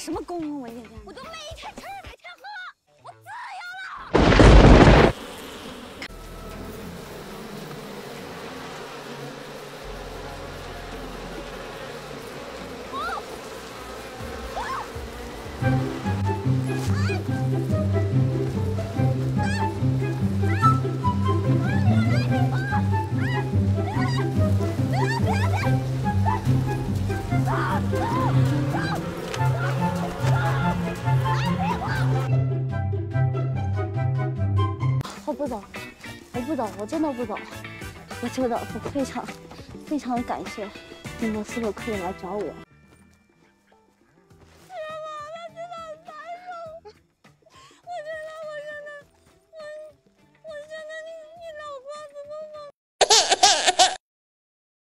什么功啊！我一天天，我就每天吃每天喝，我自由了。不走，我不走，我真的不走。我真的，我非常非常感谢你们是否可以来找我。